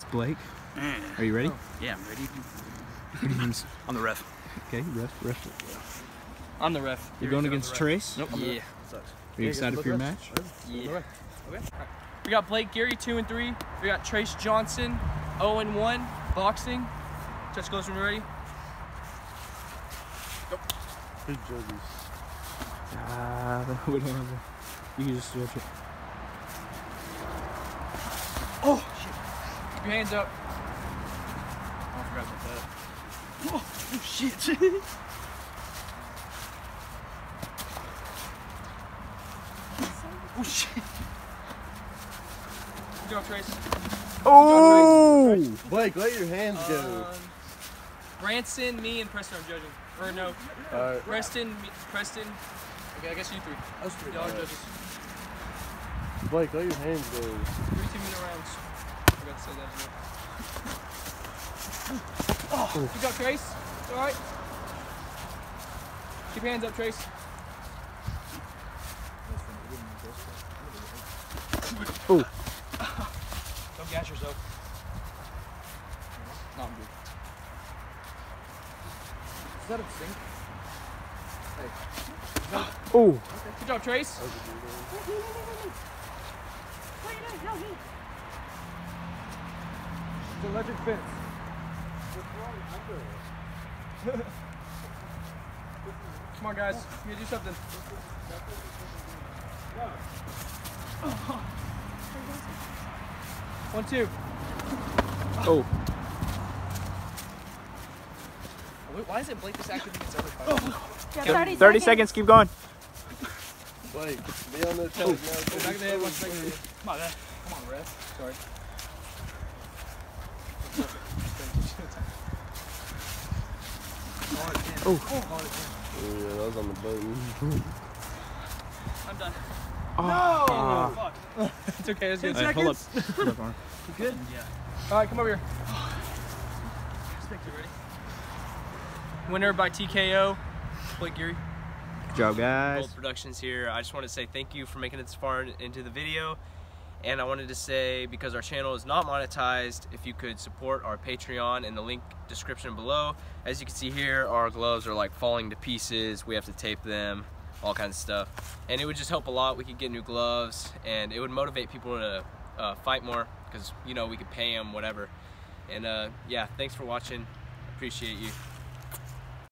It's Blake. Are you ready? Yeah, I'm ready. Your name's I'm the ref. okay. Ref, ref. I'm the ref. You're going against Trace. Nope. I'm the Yeah. ref. Sucks. Are you excited for your match? Yeah. Okay. We got Blake Gary, two and three. We got Trace Johnson 0 and one boxing. Touch close when you're ready. Who's jerseys? Uh, we don't have a, You can just stretch it. Oh shit! Keep your hands up. Oh, I forgot about that. Oh, oh shit! oh shit! Good job, Trace. Oh! Blake, let your hands go. Um, Branson, me, and Preston are judging. Or no, Alright. Preston, me, Preston. Okay, I guess you three. Us three. Y'all are judges. Blake, let your hands go. Three two-minute rounds. I forgot to say that as well. Oh, good job, Trace. It's all right. Keep your hands up, Trace. Ooh. Don't gas yourself. No, I'm good. Is that a sink? Oh! Good job, Trace. It's electric fence. Come on, guys. You gotta do something. One, two. Oh! Wait, why isn't Blake this active against other fighters? Oh. Yeah, 30, 30, seconds. Keep going. Blake, be on the toes now. Back of the head, watch back of the head. Come on, man. Come on, ref. Sorry. Oh, yeah, that was on the button. I'm done. Oh. Oh, fuck. it's okay. It's good. Alright, hold up. Hold up, Arm. Good? Yeah. All right, come over here. Stick to ready. Winner by TKO, Blake Geary. Good job, guys. Gold Productions here. I just want to say thank you for making it this far into the video. And I wanted to say, because our channel is not monetized, if you could support our Patreon in the link description below. As you can see here, our gloves are like falling to pieces. We have to tape them, all kinds of stuff. And it would just help a lot. We could get new gloves and it would motivate people to uh, fight more because, you know, we could pay them, whatever. And uh, yeah, thanks for watching. Appreciate you.